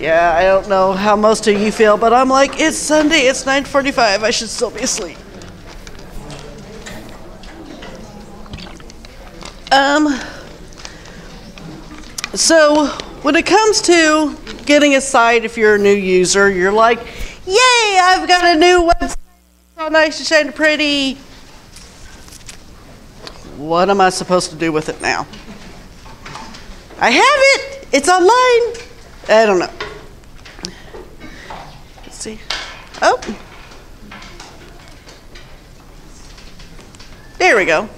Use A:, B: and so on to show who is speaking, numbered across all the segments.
A: Yeah, I don't know how most of you feel, but I'm like, it's Sunday, it's 9:45. I should still be asleep. Um so when it comes to getting a site if you're a new user, you're like, "Yay, I've got a new website. How nice and shiny pretty." What am I supposed to do with it now? I have it. It's online. I don't know. Let's see. Oh. There we go.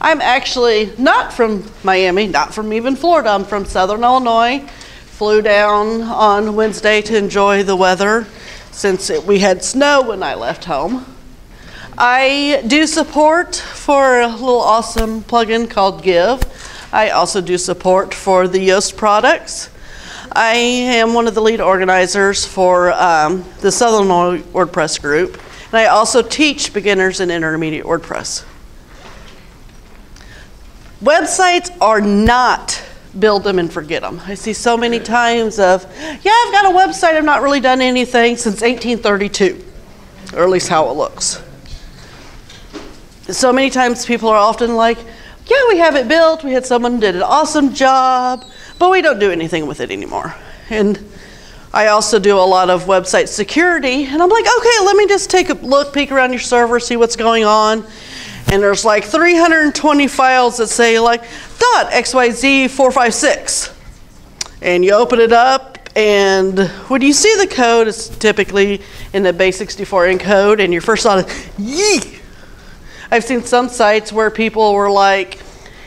A: I'm actually not from Miami, not from even Florida. I'm from Southern Illinois. Flew down on Wednesday to enjoy the weather since it, we had snow when I left home. I do support for a little awesome plugin called Give. I also do support for the Yoast products. I am one of the lead organizers for um, the Southern Illinois WordPress group, and I also teach beginners and intermediate WordPress. Websites are not build them and forget them. I see so many times of, yeah, I've got a website, I've not really done anything since 1832, or at least how it looks. So many times people are often like, yeah, we have it built, we had someone did an awesome job, but we don't do anything with it anymore. And I also do a lot of website security, and I'm like, okay, let me just take a look, peek around your server, see what's going on. And there's like 320 files that say like dot xyz456 and you open it up and when you see the code it's typically in the base 64 encode and your first thought is yee i've seen some sites where people were like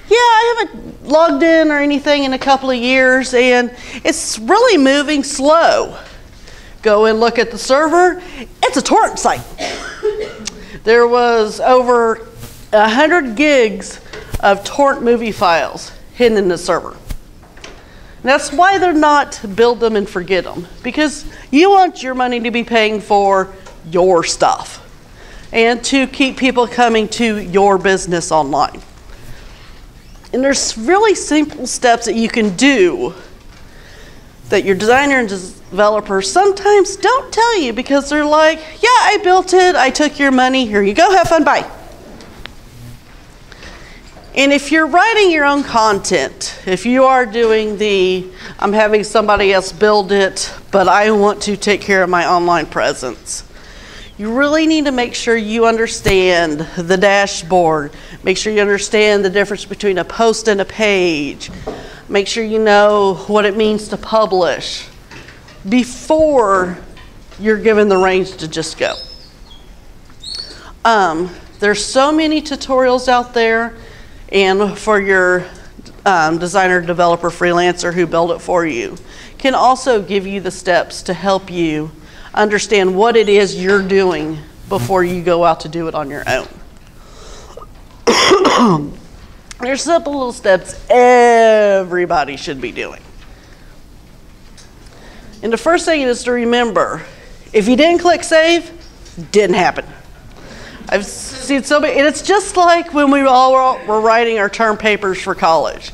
A: yeah i haven't logged in or anything in a couple of years and it's really moving slow go and look at the server it's a torrent site there was over 100 gigs of torrent movie files hidden in the server. And that's why they're not build them and forget them, because you want your money to be paying for your stuff and to keep people coming to your business online. And there's really simple steps that you can do that your designer and developers sometimes don't tell you because they're like, yeah, I built it, I took your money, here you go, have fun, bye. And if you're writing your own content, if you are doing the, I'm having somebody else build it, but I want to take care of my online presence, you really need to make sure you understand the dashboard. Make sure you understand the difference between a post and a page. Make sure you know what it means to publish before you're given the reins to just go. Um, there's so many tutorials out there and for your um, designer, developer, freelancer who build it for you, can also give you the steps to help you understand what it is you're doing before you go out to do it on your own. There's simple little steps everybody should be doing. And the first thing is to remember if you didn't click save, didn't happen. I've seen so many, and it's just like when we all were, were writing our term papers for college,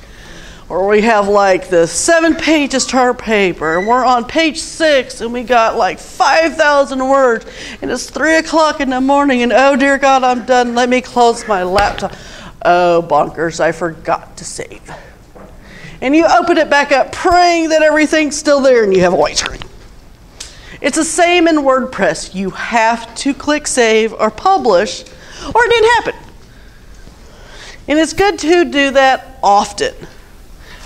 A: where we have like the seven pages term paper, and we're on page six, and we got like 5,000 words, and it's three o'clock in the morning, and oh dear God, I'm done. Let me close my laptop. Oh, bonkers, I forgot to save. And you open it back up, praying that everything's still there, and you have a white screen. It's the same in WordPress. You have to click save or publish, or it didn't happen. And it's good to do that often.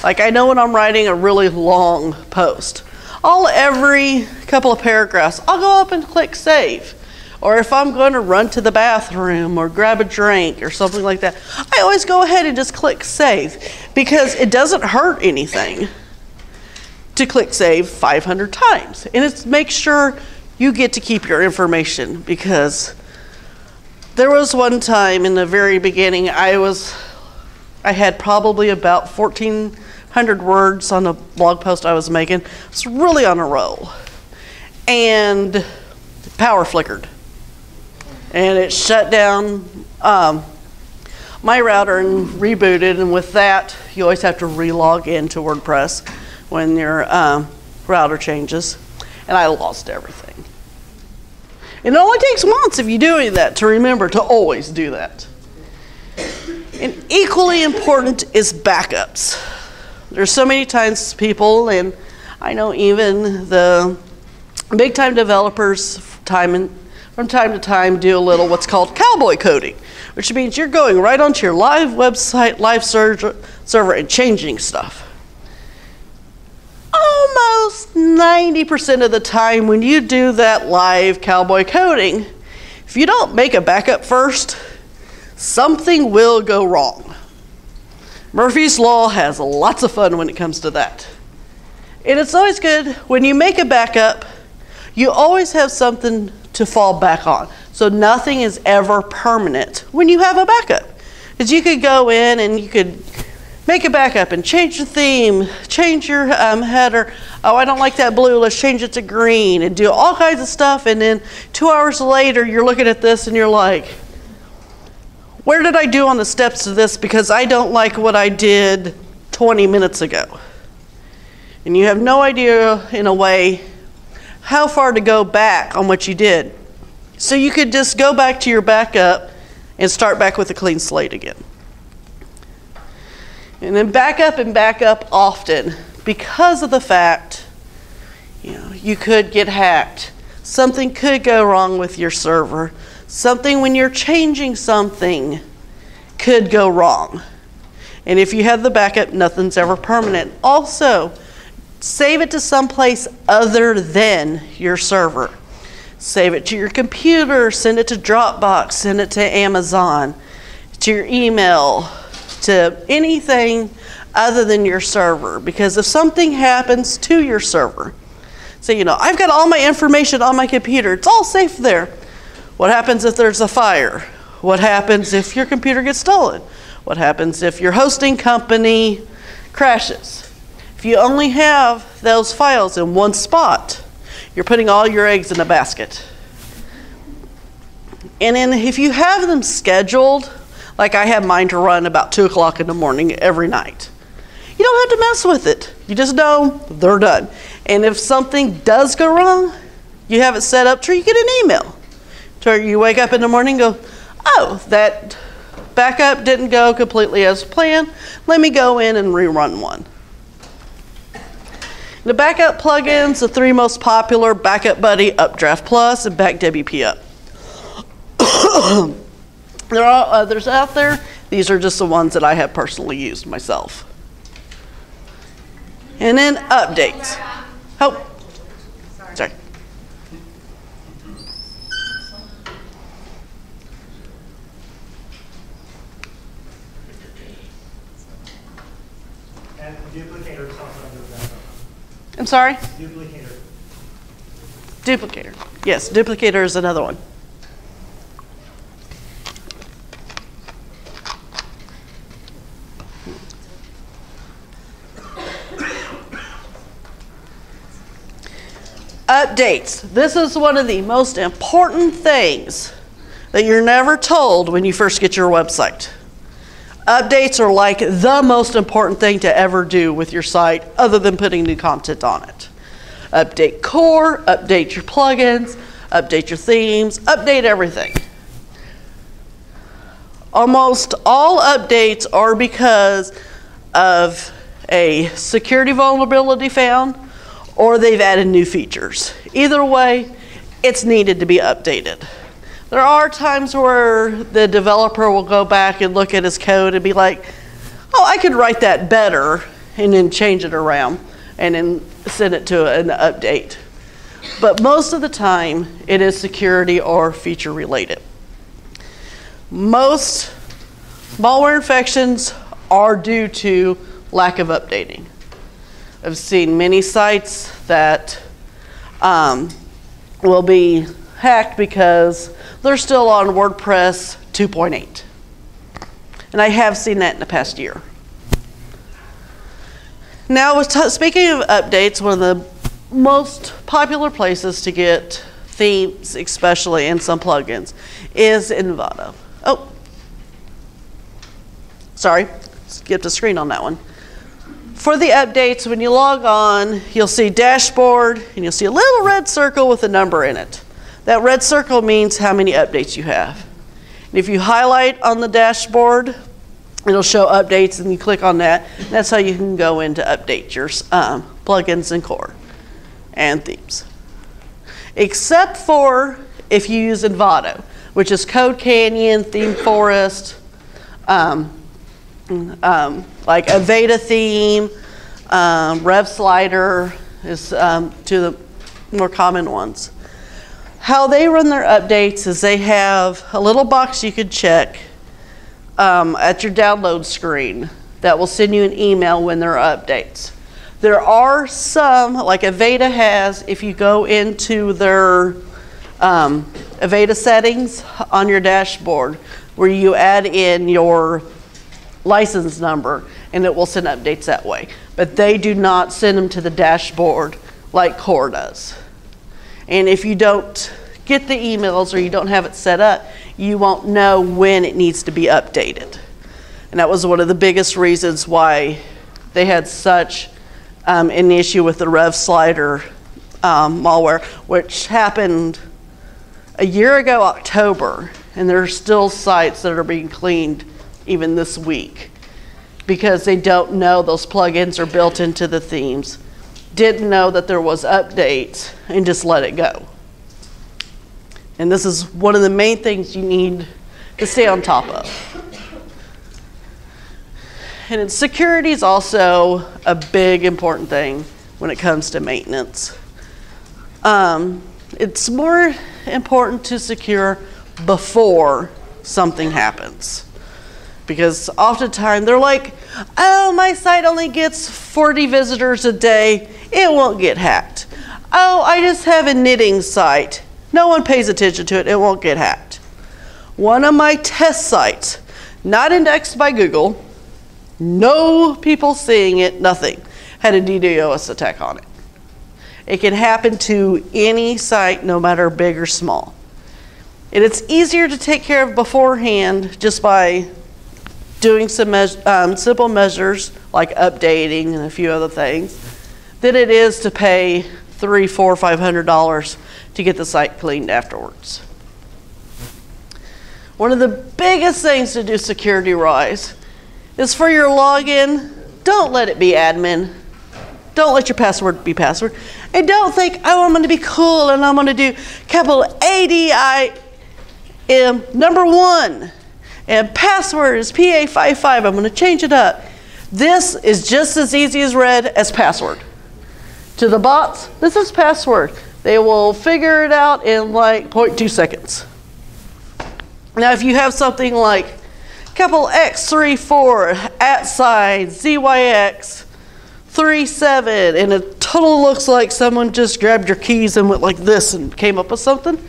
A: Like I know when I'm writing a really long post, I'll every couple of paragraphs, I'll go up and click save. Or if I'm going to run to the bathroom or grab a drink or something like that, I always go ahead and just click save because it doesn't hurt anything to click save 500 times. And it's make sure you get to keep your information because there was one time in the very beginning I was I had probably about 1400 words on a blog post I was making. It's really on a roll. And power flickered. And it shut down um, my router and rebooted and with that you always have to relog into WordPress when you're um, router changes, and I lost everything. And it only takes once if you're doing that to remember to always do that. And equally important is backups. There's so many times people, and I know even the big time developers time and, from time to time do a little what's called cowboy coding, which means you're going right onto your live website, live server, server and changing stuff. Almost 90% of the time when you do that live cowboy coding, if you don't make a backup first, something will go wrong. Murphy's Law has lots of fun when it comes to that. And it's always good when you make a backup, you always have something to fall back on. So nothing is ever permanent when you have a backup. Because you could go in and you could make a backup and change the theme, change your um, header. Oh, I don't like that blue, let's change it to green, and do all kinds of stuff. And then two hours later, you're looking at this and you're like, where did I do on the steps to this? Because I don't like what I did 20 minutes ago. And you have no idea, in a way, how far to go back on what you did. So you could just go back to your backup and start back with a clean slate again. And then back up and back up often because of the fact you know you could get hacked. Something could go wrong with your server. Something when you're changing something could go wrong. And if you have the backup, nothing's ever permanent. Also, save it to someplace other than your server. Save it to your computer, send it to Dropbox, send it to Amazon, to your email, to anything other than your server. Because if something happens to your server, say, you know, I've got all my information on my computer, it's all safe there. What happens if there's a fire? What happens if your computer gets stolen? What happens if your hosting company crashes? If you only have those files in one spot, you're putting all your eggs in a basket. And then if you have them scheduled, like I have mine to run about 2 o'clock in the morning every night, you don't have to mess with it. You just know they're done. And if something does go wrong, you have it set up to you get an email. So you wake up in the morning and go, oh, that backup didn't go completely as planned. Let me go in and rerun one. The backup plugins, the three most popular, Backup Buddy, Updraft Plus, and BackWP Up. there are others out there. These are just the ones that I have personally used myself. And then updates. Oh, sorry.
B: And duplicator is also under that.
A: I'm sorry?
B: Duplicator.
A: Duplicator. Yes, duplicator is another one. Updates. This is one of the most important things that you're never told when you first get your website. Updates are like the most important thing to ever do with your site, other than putting new content on it. Update core, update your plugins, update your themes, update everything. Almost all updates are because of a security vulnerability found or they've added new features. Either way, it's needed to be updated. There are times where the developer will go back and look at his code and be like, oh, I could write that better, and then change it around and then send it to an update. But most of the time, it is security or feature related. Most malware infections are due to lack of updating. I've seen many sites that um, will be hacked because they're still on WordPress 2.8. And I have seen that in the past year. Now, speaking of updates, one of the most popular places to get themes, especially and some plugins, is Envato. Oh, sorry, skipped a screen on that one. for the updates, when you log on, you'll see dashboard and you'll see a little red circle with a number in it. That red circle means how many updates you have. And if you highlight on the dashboard, it'll show updates and you click on that. That's how you can go in to update your um, plugins and core and themes. Except for if you use Envato, which is Code Canyon, Theme Forest, um, um, like Avada theme, um, Rev Slider is um, two of the more common ones. How they run their updates is they have a little box you could check um, at your download screen that will send you an email when there are updates. There are some, like Avada has, if you go into their um, Avada settings on your dashboard, where you add in your license number and it will send updates that way. But they do not send them to the dashboard like Core does. And if you don't get the emails or you don't have it set up, you won't know when it needs to be updated. And that was one of the biggest reasons why they had such um, an issue with the Rev Slider um, malware, which happened a year ago, October, and there are still sites that are being cleaned even this week because they don't know those plugins are built into the themes, didn't know that there was updates, and just let it go. And this is one of the main things you need to stay on top of. And security is also a big important thing when it comes to maintenance. Um, it's more important to secure before something happens. Because oftentimes they're like, oh, my site only gets 40 visitors a day, it won't get hacked. Oh, I just have a knitting site. No one pays attention to it, it won't get hacked. One of my test sites, not indexed by Google, no people seeing it, nothing, had a DDoS attack on it. It can happen to any site, no matter big or small. And it's easier to take care of beforehand just by doing some me- um, simple measures like updating and a few other things than it is to pay three, four, five hundred dollars to get the site cleaned afterwards. One of the biggest things to do security wise is for your login, don't let it be admin. Don't let your password be password. And don't think, oh, I'm going to be cool and I'm going to do capital A D I M number one. And password is PA55. I'm going to change it up. This is just as easy as read as password. To the bots, this is password. They will figure it out in like 0.2 seconds. Now, if you have something like capital X34 at sign ZYX 37 and it totally looks like someone just grabbed your keys and went like this and came up with something,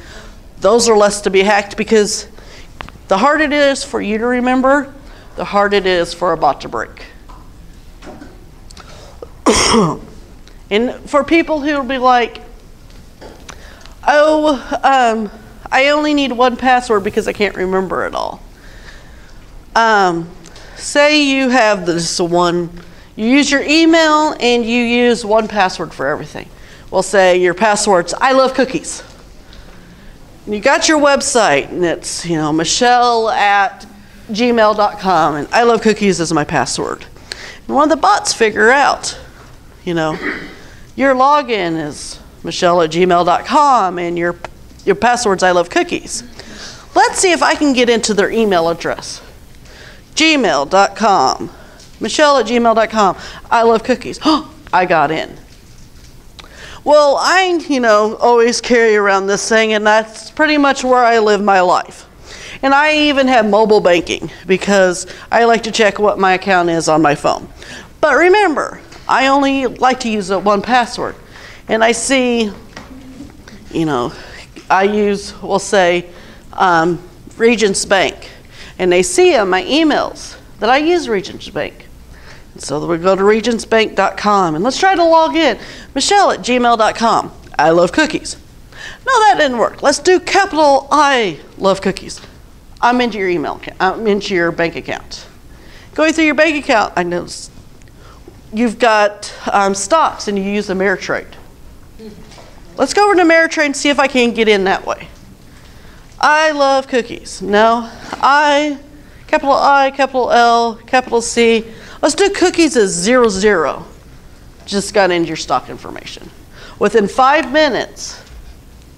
A: those are less to be hacked because the harder it is for you to remember, the harder it is for a bot to break. and for people who will be like, oh, um, I only need one password because I can't remember it all. Um, say you have this one, you use your email and you use one password for everything. We'll say your password's I love cookies. You got your website and it's, you know, Michelle at gmail.com and I love cookies is my password. And one of the bots figure out, you know, your login is Michelle at gmail.com and your your password's I love cookies. Let's see if I can get into their email address. Gmail.com. Michelle at gmail.com. I love cookies. I got in. Well, I, you know, always carry around this thing, and that's pretty much where I live my life. And I even have mobile banking because I like to check what my account is on my phone. But remember, I only like to use one password. And I see, you know, I use, we'll say, um, Regions Bank. And they see on my emails that I use Regions Bank. So we go to regionsbank.com and let's try to log in. Michelle at gmail.com. I love cookies. No, that didn't work. Let's do capital I love cookies. I'm into your email. I'm into your bank account. Going through your bank account, I noticed you've got um, stocks and you use Ameritrade. Let's go over to Ameritrade and see if I can get in that way. I love cookies. No, I, capital I, capital L, capital C. Let's do cookies as zero zero. Just got into your stock information. Within five minutes,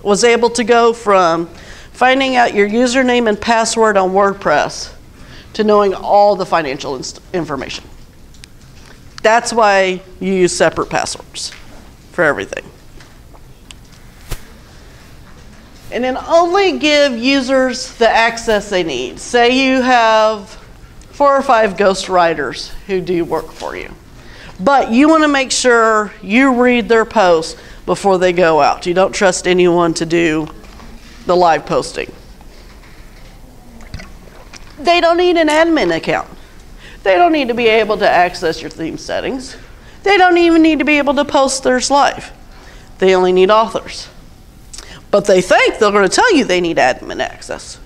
A: was able to go from finding out your username and password on WordPress to knowing all the financial information. That's why you use separate passwords for everything. And then only give users the access they need. Say you have four or five ghost writers who do work for you. But you want to make sure you read their posts before they go out. You don't trust anyone to do the live posting. They don't need an admin account. They don't need to be able to access your theme settings. They don't even need to be able to post theirs live. They only need authors. But they think they're going to tell you they need admin access.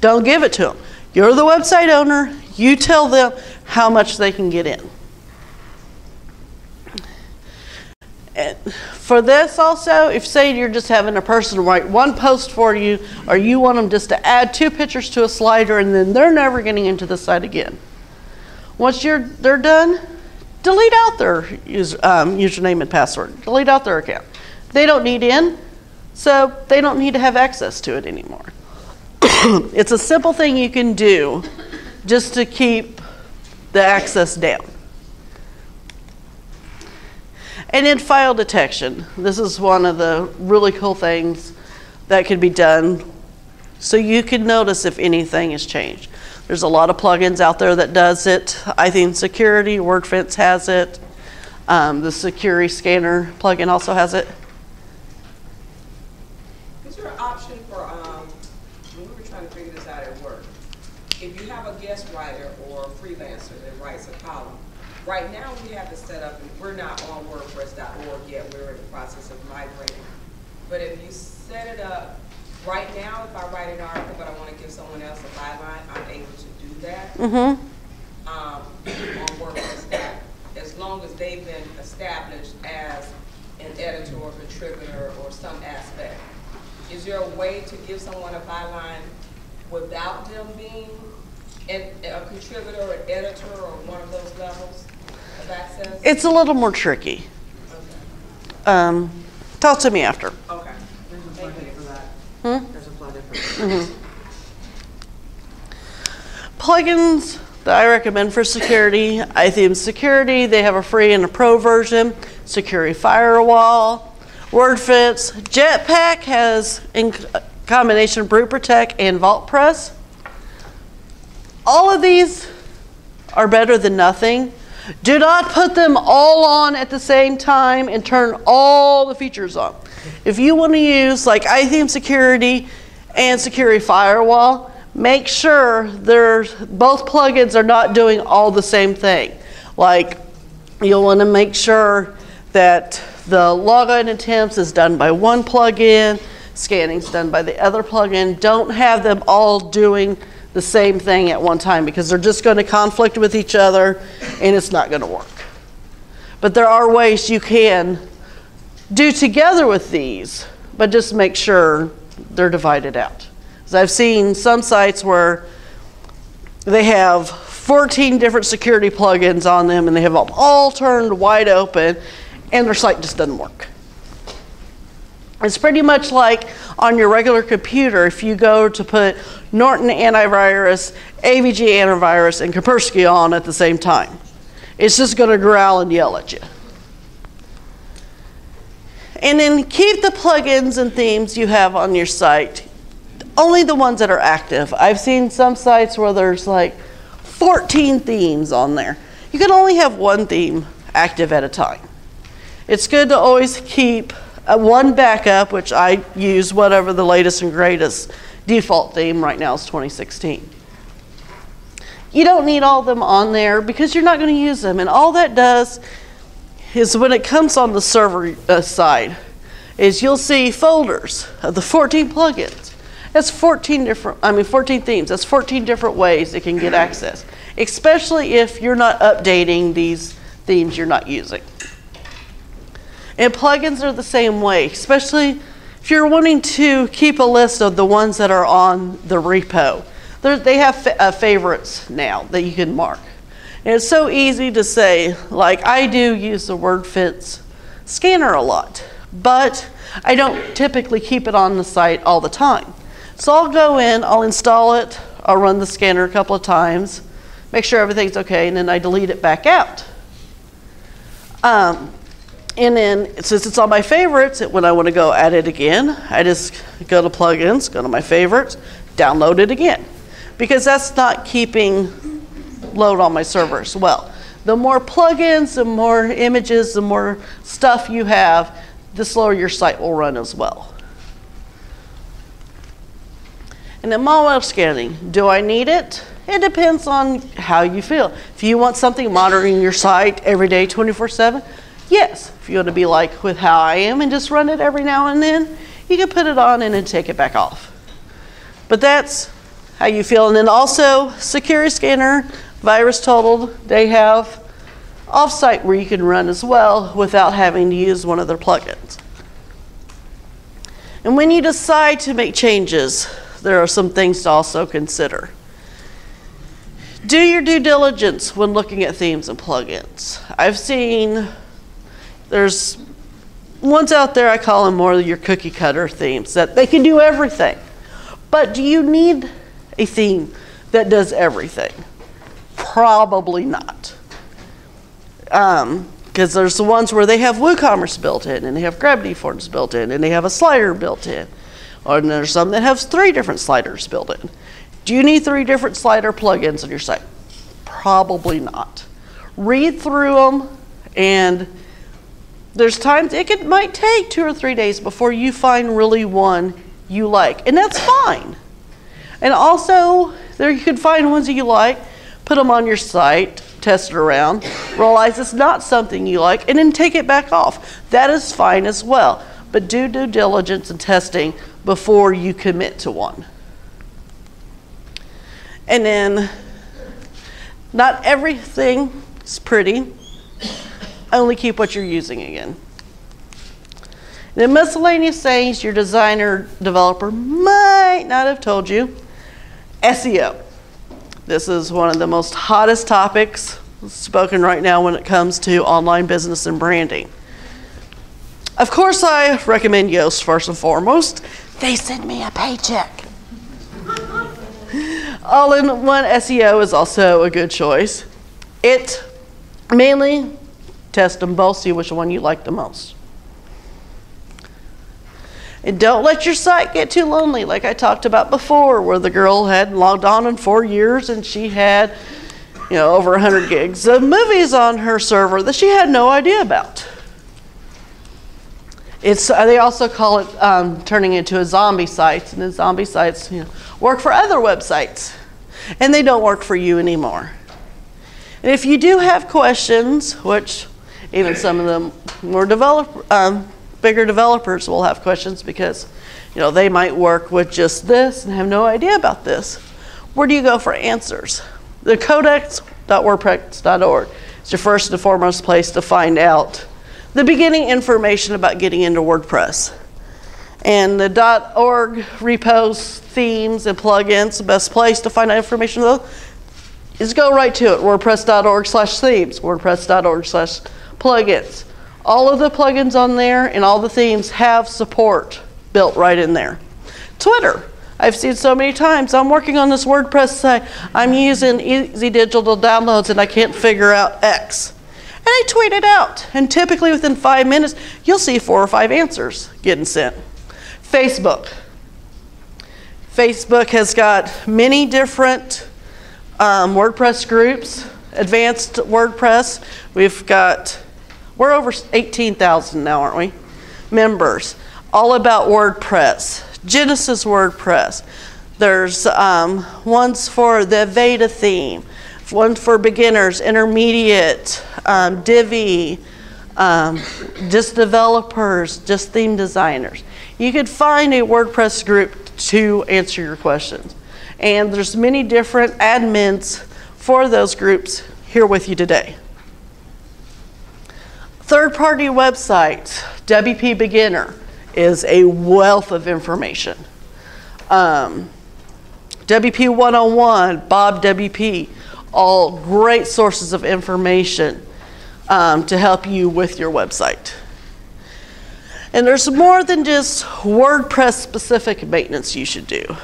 A: Don't give it to them. You're the website owner. You tell them how much they can get in. And for this also, if say you're just having a person write one post for you, or you want them just to add two pictures to a slider and then they're never getting into the site again. Once you're they're done, delete out their user, um, username and password. Delete out their account. They don't need in, so they don't need to have access to it anymore. it's a simple thing you can do just to keep the access down. And then file detection. This is one of the really cool things that could be done so you can notice if anything has changed. There's a lot of plugins out there that does it. I think Security, WordFence has it. Um, the Security Scanner plugin also has it.
C: Is there an option for, um, when we were trying to figure this out at work, if you have a guest writer or a freelancer that writes a column, right now we have it set up, and we're not on WordPress.org yet, we're in the migrating. But if you set it up, right now, if I write an article, but I want to give someone else a byline, I'm able to do that.
A: Mm-hmm.
C: um, on WordPress that, as long as they've been established as an editor or contributor or some aspect. Is there a way to give someone a byline without them being an- a contributor or an editor or one of those levels of access?
A: It's a little more tricky.
C: Okay.
A: Um, talk to me after.
C: Okay.
D: There's a plugin for that.
A: Hmm?
D: There's a plugin for that.
A: Plugins that I recommend for security, iTheme Security, they have a free and a pro version. Security Firewall, WordFence, Jetpack has in combination BruteProtect and VaultPress. All of these are better than nothing. Do not put them all on at the same time and turn all the features on. If you want to use like iTheme Security and Security Firewall, make sure there's both plugins are not doing all the same thing. Like you'll want to make sure that the login attempts is done by one plugin, scanning's done by the other plugin. Don't have them all doing the same thing at one time because they're just going to conflict with each other and it's not going to work. But there are ways you can do together with these, but just make sure they're divided out. Because I've seen some sites where they have 14 different security plugins on them and they have them all turned wide open and their site just doesn't work. It's pretty much like on your regular computer if you go to put Norton antivirus, AVG antivirus, and Kaspersky on at the same time. It's just going to growl and yell at you. And then keep the plugins and themes you have on your site, only the ones that are active. I've seen some sites where there's like 14 themes on there. You can only have one theme active at a time. It's good to always keep a one backup, which I use whatever the latest and greatest default theme right now is 2016. You don't need all of them on there because you're not going to use them. And all that does is when it comes on the server uh, side, is you'll see folders of the 14 plugins. That's 14 different, I mean 14 themes. That's 14 different ways it can get access. Especially if you're not updating these themes you're not using. And plugins are the same way, especially if you're wanting to keep a list of the ones that are on the repo. They're, they have fa- uh, favorites now that you can mark. And it's so easy to say, like I do use the WordFence scanner a lot, but I don't typically keep it on the site all the time. So I'll go in, I'll install it, I'll run the scanner a couple of times, make sure everything's okay, and then I delete it back out. Um, and then since it's on my favorites, when I want to go add it again, I just go to plugins, go to my favorites, download it again. Because that's not keeping load on my server as well. The more plugins, the more images, the more stuff you have, the slower your site will run as well. And then malware scanning, do I need it? It depends on how you feel. If you want something monitoring your site every day, 24 7, yes. If you want to be like with how I am and just run it every now and then, you can put it on and then take it back off. But that's how you feel. And then also, Security Scanner, Virus Total, they have offsite where you can run as well without having to use one of their plugins. And when you decide to make changes, there are some things to also consider. Do your due diligence when looking at themes and plugins. I've seen there's ones out there I call them more your cookie cutter themes that they can do everything. But do you need a theme that does everything? Probably not. Because um, there's the ones where they have WooCommerce built in, and they have Gravity Forms built in, and they have a slider built in. Or there's some that have three different sliders built in. Do you need three different slider plugins on your site? Probably not. Read through them, and there's times it could, might take two or three days before you find really one you like, and that's fine. And also, there you can find ones that you like, put them on your site, test it around, realize it's not something you like, and then take it back off. That is fine as well. But do due diligence and testing before you commit to one. And then, not everything is pretty. Only keep what you're using again. The miscellaneous things your designer developer might not have told you. SEO. This is one of the most hottest topics spoken right now when it comes to online business and branding. Of course, I recommend Yoast first and foremost. They send me a paycheck. All in one SEO is also a good choice. It mainly test them both, see which one you like the most. And don't let your site get too lonely, like I talked about before, where the girl had logged on in four years and she had, you know, over 100 gigs of movies on her server that she had no idea about. It's, they also call it um, turning into a zombie site, and the zombie sites you know, work for other websites, and they don't work for you anymore. And if you do have questions, which even some of the more develop, um, bigger developers will have questions because you know they might work with just this and have no idea about this. Where do you go for answers? The codex.wordpress.org is your first and foremost place to find out the beginning information about getting into WordPress. And the .org repos, themes, and plugins, the best place to find out information though is go right to it, wordpress.org slash themes, wordpress.org slash plugins. All of the plugins on there and all the themes have support built right in there. Twitter. I've seen so many times. I'm working on this WordPress site. I'm using Easy Digital Downloads and I can't figure out X. And I tweet it out. And typically within five minutes, you'll see four or five answers getting sent. Facebook. Facebook has got many different um, WordPress groups, advanced WordPress. We've got we're over 18,000 now, aren't we? Members. All about WordPress. Genesis WordPress. There's um, ones for the Veda theme, one for beginners, intermediate, um, Divi, um, just developers, just theme designers. You could find a WordPress group to answer your questions. And there's many different admins for those groups here with you today. Third-party websites, WP Beginner is a wealth of information. Um, WP 101, Bob WP, all great sources of information um, to help you with your website. And there's more than just WordPress specific maintenance you should do.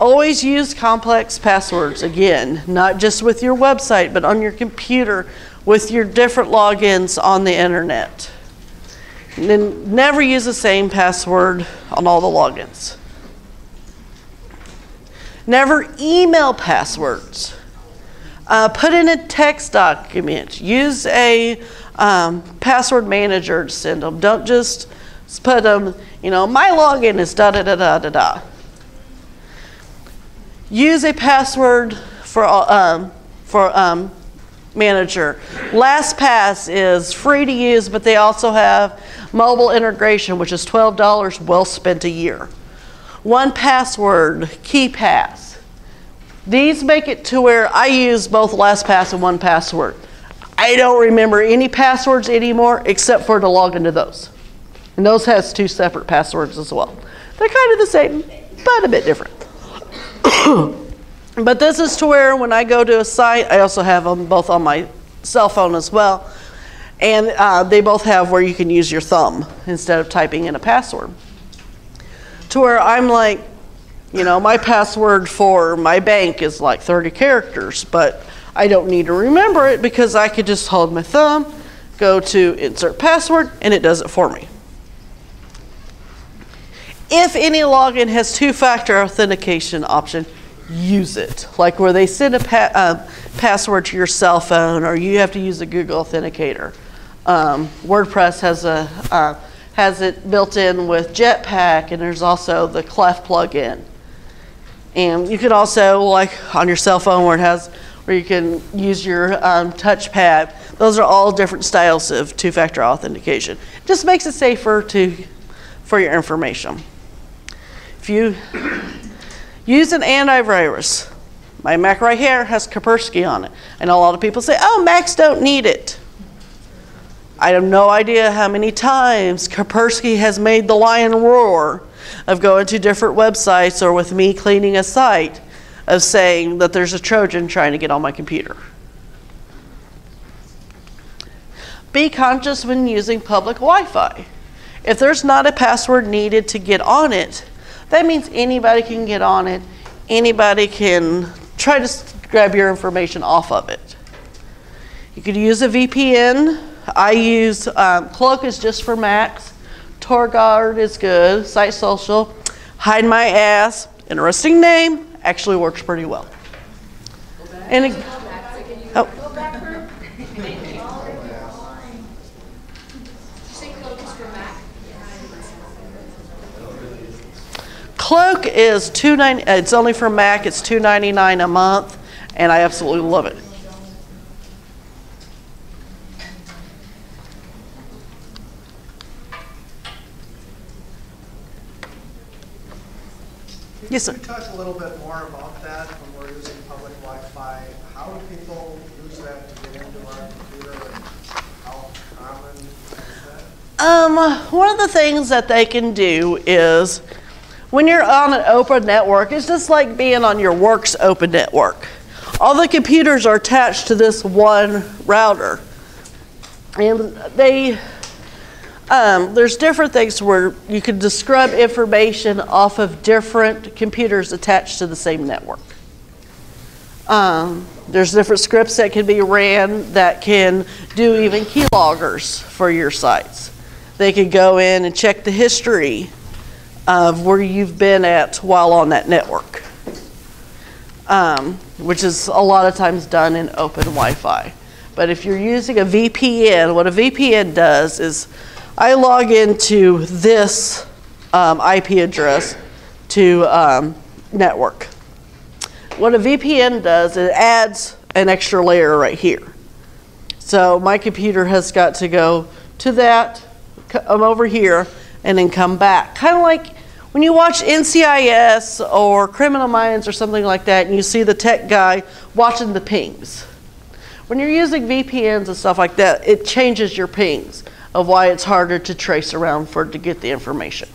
A: Always use complex passwords, again, not just with your website, but on your computer with your different logins on the internet. And then never use the same password on all the logins. Never email passwords. Uh, put in a text document. Use a um, password manager to send them. Don't just put them, you know, my login is da da da da da da. Use a password for, um, for um, manager. LastPass is free to use, but they also have mobile integration, which is $12 well spent a year. One password, KeePass. These make it to where I use both LastPass and one password. I don't remember any passwords anymore except for to log into those. And those has two separate passwords as well. They're kind of the same, but a bit different. but this is to where when I go to a site, I also have them both on my cell phone as well. And uh, they both have where you can use your thumb instead of typing in a password. To where I'm like, you know, my password for my bank is like 30 characters, but I don't need to remember it because I could just hold my thumb, go to insert password, and it does it for me. If any login has two-factor authentication option, use it. Like where they send a pa uh, password to your cell phone, or you have to use a Google Authenticator. Um, WordPress has a uh, has it built in with Jetpack, and there's also the Clef plugin. And you can also, like on your cell phone, where it has where you can use your um, touchpad. Those are all different styles of two-factor authentication. Just makes it safer to for your information. If you use an antivirus, my Mac right here has Kaspersky on it. Know a lot of people say, oh, Macs don't need it. I have no idea how many times Kaspersky has made the lion roar of going to different websites or with me cleaning a site of saying that there's a Trojan trying to get on my computer. Be conscious when using public Wi-Fi. If there's not a password needed to get on it, that means anybody can get on it. Anybody can try to grab your information off of it. You could use a VPN. I use um, Cloak is just for Macs. TorGuard is good. Site Social. Hide My Ass. Interesting name. Actually works pretty well. And it, oh. Cloak is two ninety. It's only for Mac. It's two ninety nine a month, and I absolutely love it. Yes, sir.
D: Can you talk a little bit more about that when we're using public Wi-Fi? How do people use that to get into our computer and how common is that?
A: Um, one of the things that they can do is when you're on an open network, it's just like being on your work's open network. All the computers are attached to this one router. And they, um, there's different things where you can describe information off of different computers attached to the same network. Um, there's different scripts that can be ran that can do even keyloggers for your sites. They can go in and check the history of where you've been at while on that network, um, which is a lot of times done in open Wi-Fi. But if you're using a VPN, what a VPN does is I log into this um, IP address to um, network. What a VPN does, it adds an extra layer right here. So my computer has got to go to that, come over here, and then come back. Kind of like when you watch NCIS or Criminal Minds or something like that, and you see the tech guy watching the pings. When you're using VPNs and stuff like that, it changes your pings of why it's harder to trace around for to get the information.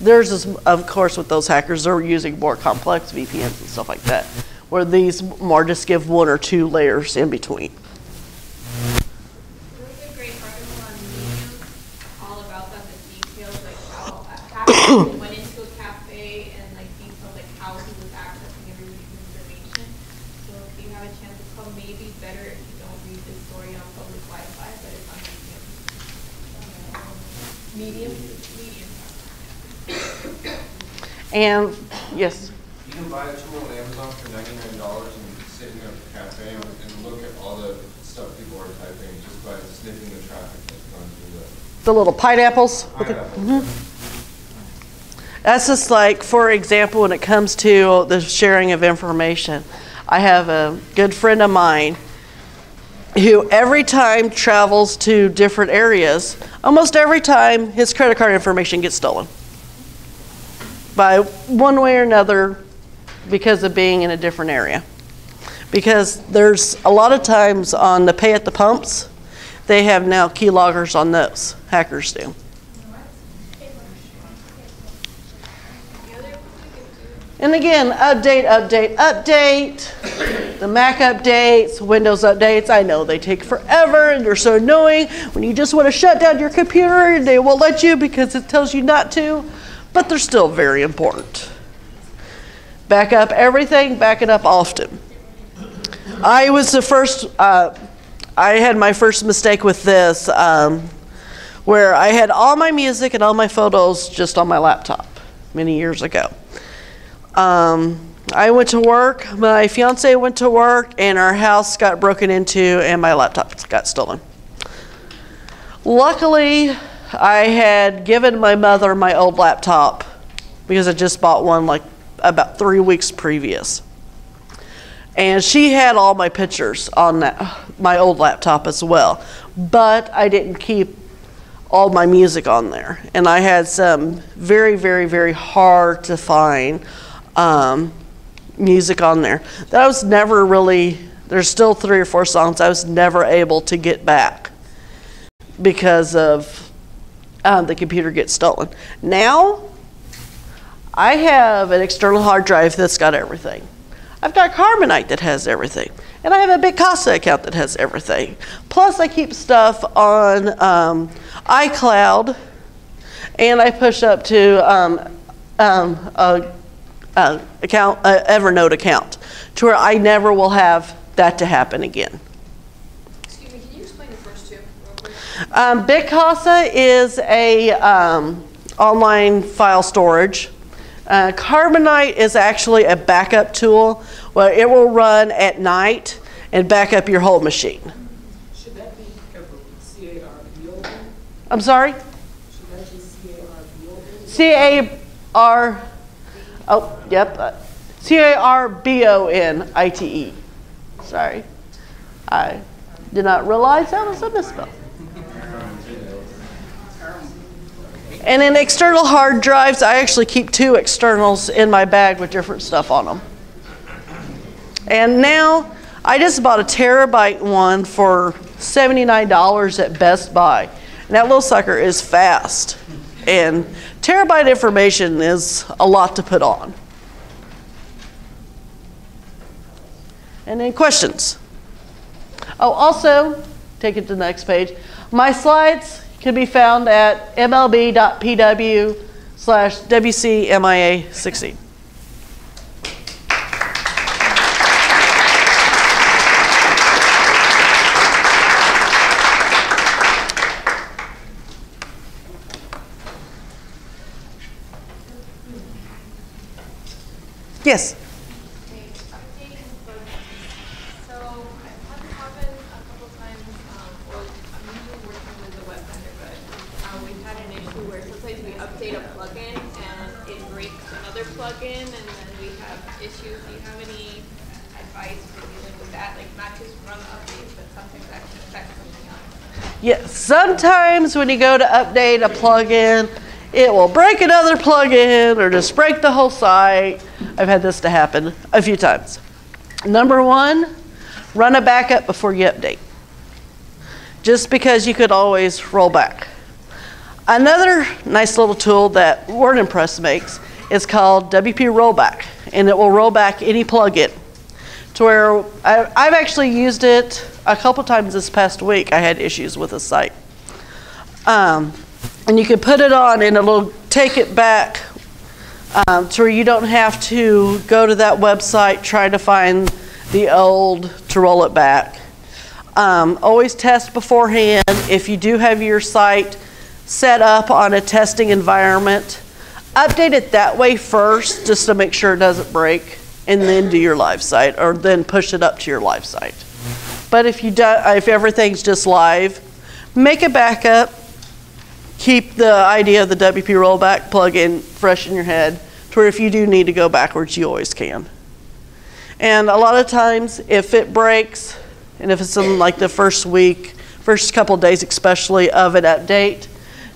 A: There's, is, of course, with those hackers, they're using more complex VPNs and stuff like that, where these more just give one or two layers in between.
E: There was a great article on Medium all about that, the details, like how a hacker went into a cafe and like detailed like how he was accessing everybody's information. So if you have a chance, it's called Maybe Better if you don't read this story on public Wi-Fi, but it's on Medium. Medium? Medium.
A: And, yes,
F: You can buy a tool on Amazon for ninety-nine dollars and sit in a cafe and, and look at all the stuff people are typing just by sniffing the traffic that's going through the
A: the little pineapples. with the-
F: pineapple. Mm-hmm.
A: That's just like, for example, when it comes to the sharing of information. I have a good friend of mine who every time travels to different areas, almost every time his credit card information gets stolen. By one way or another because of being in a different area. Because there's a lot of times on the pay at the pumps, they have now keyloggers on those, hackers do. And again, update, update, update. The Mac updates, Windows updates, I know they take forever and they're so annoying. When you just want to shut down your computer, they won't let you because it tells you not to, but they're still very important. Back up everything, back it up often. I was the first, uh, I had my first mistake with this, um, where I had all my music and all my photos just on my laptop many years ago. Um, I went to work, my fiance went to work, and our house got broken into and my laptop got stolen. Luckily, I had given my mother my old laptop because I just bought one like about three weeks previous. And she had all my pictures on that, my old laptop as well. But I didn't keep all my music on there. And I had some very, very, very hard to find um, music on there that was never really, there's still three or four songs I was never able to get back because of the computer gets stolen. Now, I have an external hard drive that's got everything. I've got Carbonite that has everything. And I have a BitCasa account that has everything. Plus, I keep stuff on um, iCloud and I push up to um, um, a, a account, a Evernote account to where I never will have that to happen again.
E: Excuse me, can you explain the first two real quick?
A: Um, BitCasa is a um, online file storage. Uh, Carbonite is actually a backup tool where it will run at night and back up your whole machine.
C: Should that be C-A-R-B-O?
A: I'm sorry?
C: Should that be C-A-R-B-O?
A: C A R, oh, yep, uh, C A R B O N I T E. Sorry. I did not realize that was a misspell. And in external hard drives, I actually keep two externals in my bag with different stuff on them. And now, I just bought a terabyte one for $79 at Best Buy. And that little sucker is fast. And terabyte information is a lot to put on. And then questions? Oh, also, take it to the next page. My slides can be found at mlb.pw slash WCMIA16. Yes.
E: Do you have any advice for dealing with that? Like not just run updates, but sometimes actually affect something else?
A: Yeah, sometimes when you go to update a plugin, it will break another plugin or just break the whole site. I've had this to happen a few times. Number one, run a backup before you update. Just because you could always roll back. Another nice little tool that WordImpress makes is called WP Rollback, and it will roll back any plugin. To where I, I've actually used it a couple times this past week. I had issues with the site. Um, and you can put it on, and it'll take it back um, to where you don't have to go to that website trying to find the old to roll it back. Um, always test beforehand. If you do have your site set up on a testing environment, update it that way first just to make sure it doesn't break, and then do your live site, or then push it up to your live site. But if you do, if everything's just live, make a backup. Keep the idea of the WP rollback plugin fresh in your head, to where if you do need to go backwards, you always can. And a lot of times, if it breaks, and if it's in like the first week, first couple days especially of an update,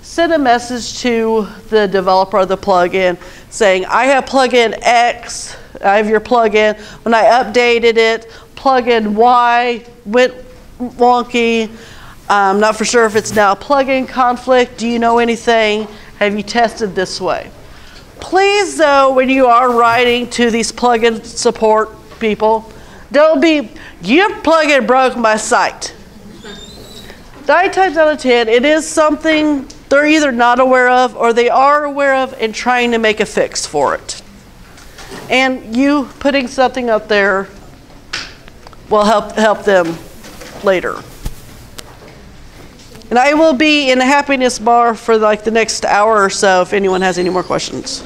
A: send a message to the developer of the plugin saying, I have plugin X, I have your plugin. When I updated it, plugin Y went wonky. I'm not for sure if it's now a plugin conflict. Do you know anything? Have you tested this way? Please, though, when you are writing to these plugin support people, don't be, your plugin broke my site. Nine times out of ten, it is something they're either not aware of or they are aware of and trying to make a fix for it. And you putting something up there will help help them later. And I will be in a happiness bar for like the next hour or so if anyone has any more questions.